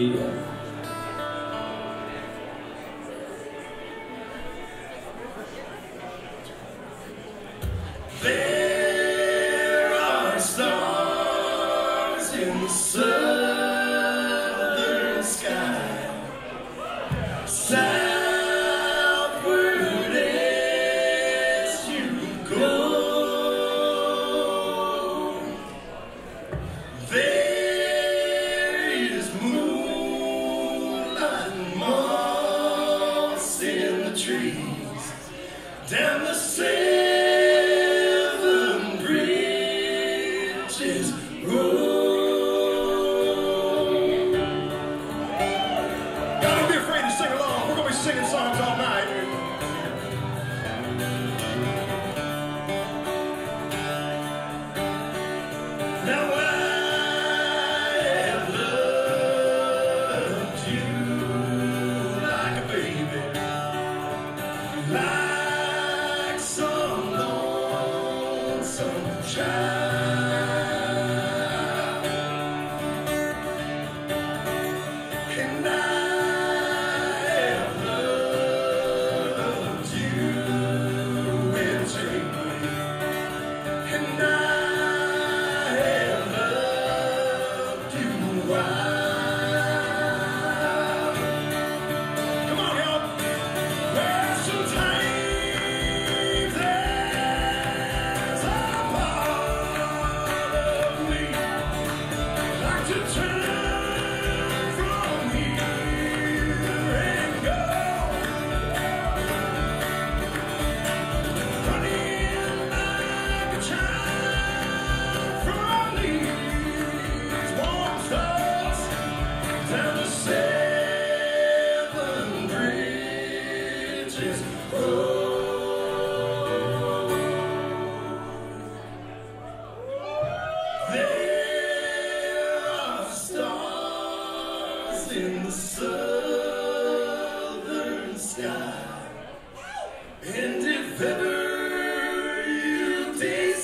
Yeah. There are stars in the southern sky. Moss in the trees. Down the seven bridges road. Don't be afraid to sing along. We're gonna be singing songs all night. Now lonesome in the southern sky.